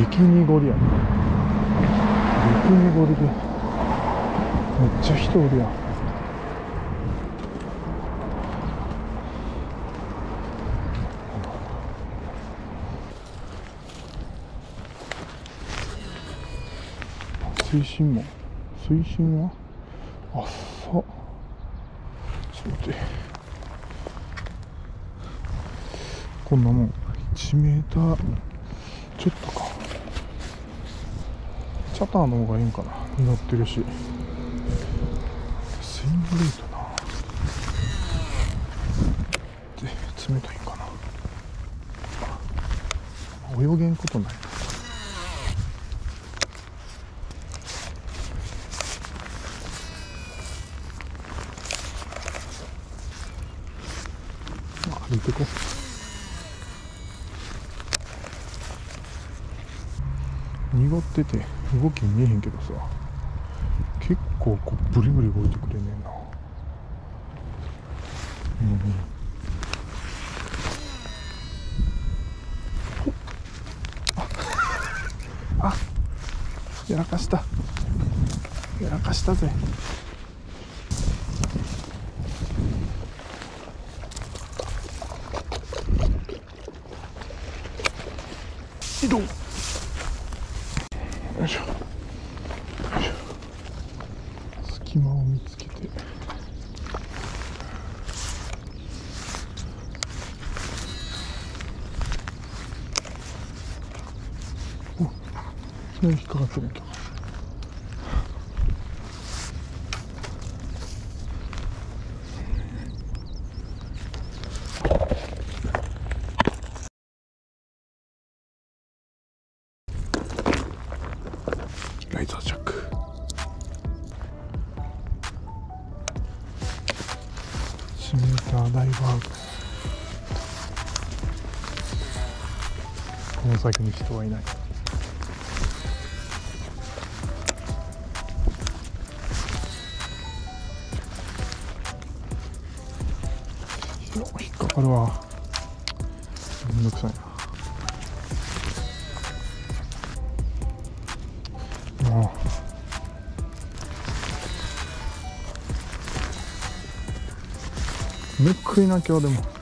激濁りや。ね激濁りで。めっちゃ人おるやん。水深も。水深は？あっさ。ちょっと待って。こんなもん。1メーター。ちょっとか。チャターの方がいいんかな。乗ってるし。スイングレートな。で冷たいんかな。泳げんことない。あ歩いてこう。濁ってて。動き見えへんけどさ結構こうブリブリ動いてくれねえな。うんああやらかした。やらかしたぜ。移動よいしょよいしょ隙間を見つけておいきなり引っかかってライザージャック。1メーターダイバーグこの先に人はいない引っかかるわめんどくさいな。もうめっくりな今日でも。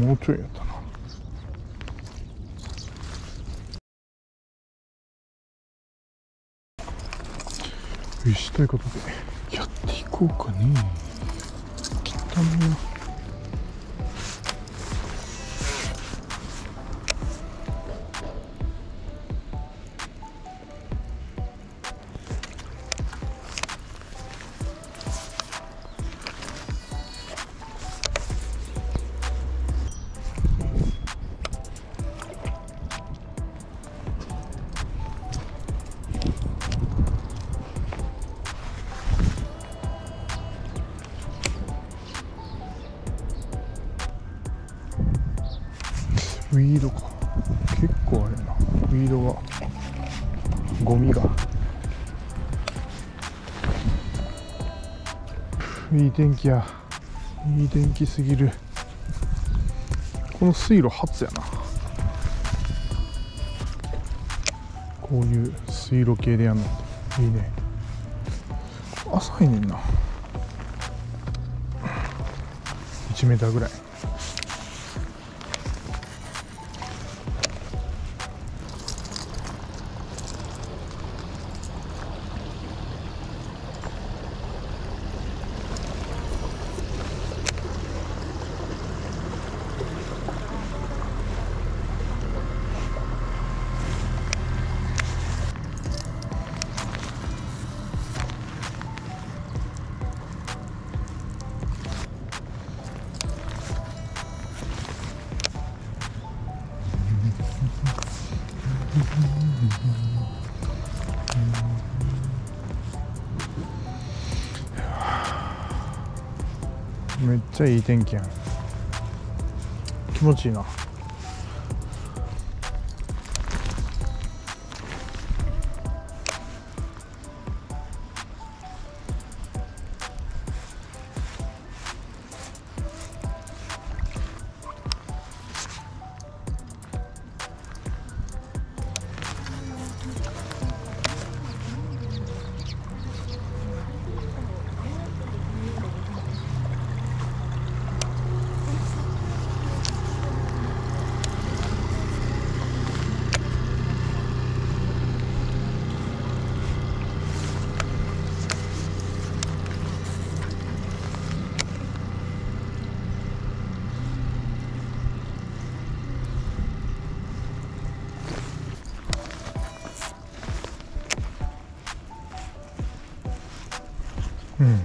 もうちょいやったな。よしということでやっていこうかね。汚いなウィードか。結構あれな。ウィードが。ゴミが。いい天気や。いい天気すぎる。この水路初やな。こういう水路系でやんのいいね。浅いねんな。1メーターぐらい。めっちゃいい天気やん。気持ちいいな。うん。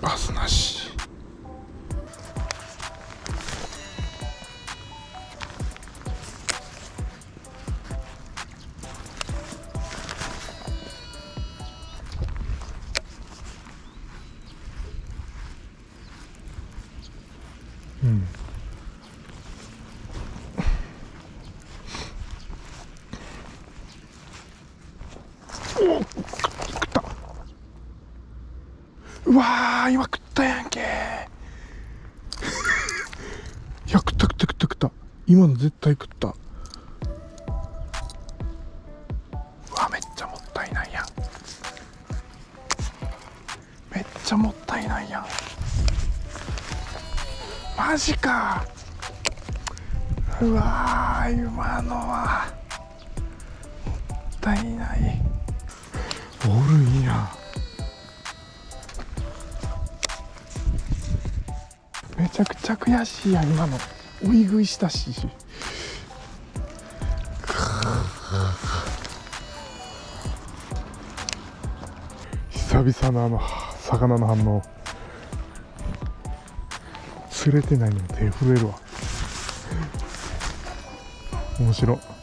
バスなし。うん。うわー今食ったやんけ。いや食った食った食った食った今の絶対食った。うわめっちゃもったいないやん。めっちゃもったいないやん。マジか。うわー今のはもったいない。おるんや。ちゃくちゃ悔しいや今の。追い食いしたし。久々のあの魚の反応。釣れてないのに手震えるわ。面白。い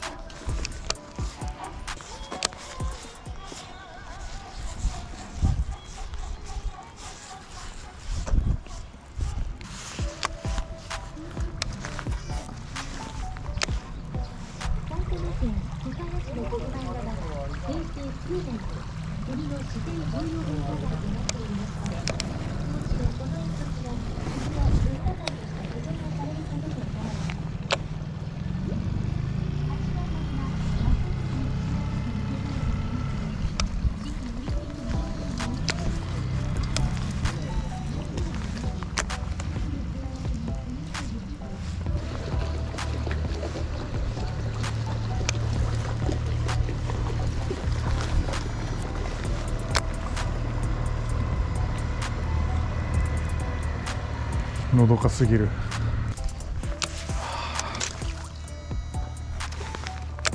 のどかすぎる。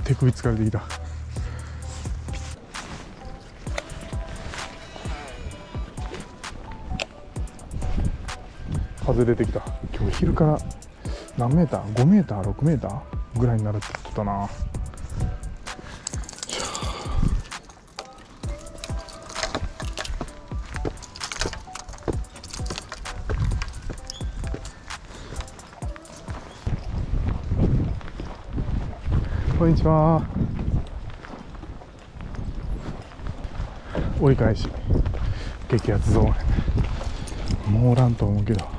手首疲れてきた。風出てきた。今日昼から何メーター？5メーター？6メーター？ぐらいになるって言ってたな。こんにちは。折り返し。激アツゾーンもうらんと思うけど。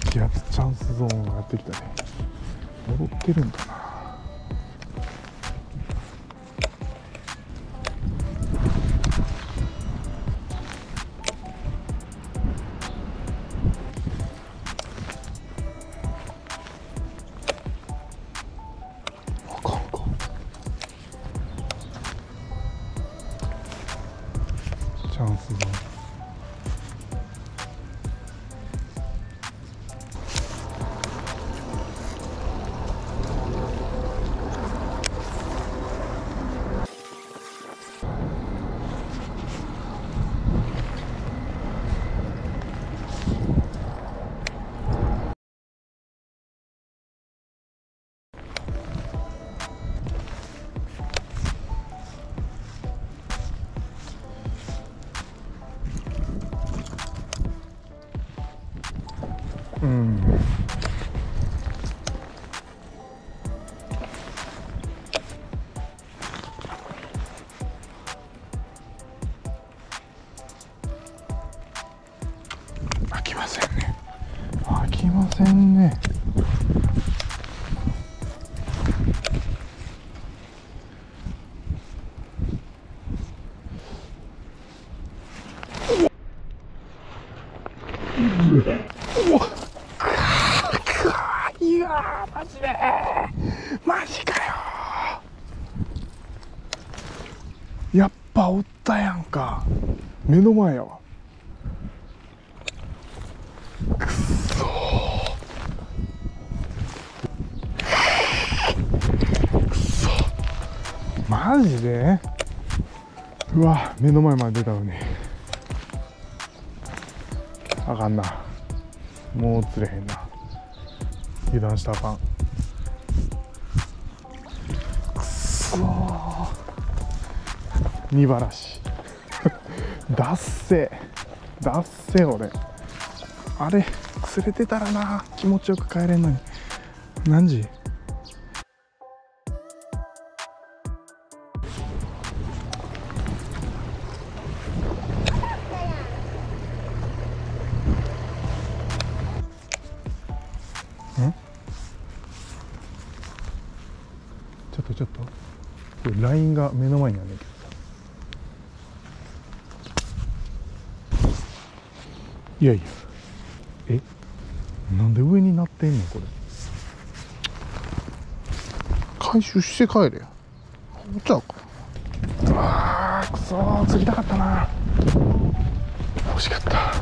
激アツチャンスゾーンがやってきたね。戻ってるんだな。チャンスゾーン。うん。飽きませんね。飽きませんねうわくわいやーマジでマジかよやっぱおったやんか。目の前やわ。くっそ。くそ。マジで？うわ目の前まで出たのに。あかんな。もう釣れへんな。油断したらあかん。くっそ荷ばらし。脱せ脱せ俺あれ釣れてたらな。気持ちよく帰れんのに。何時？ちょっとちょっと。これ LINE が目の前にあるんだけどさいやいや。え？なんで上になってんのこれ？回収して帰れやおちゃう。かあーくそー釣りたかったな。惜しかった。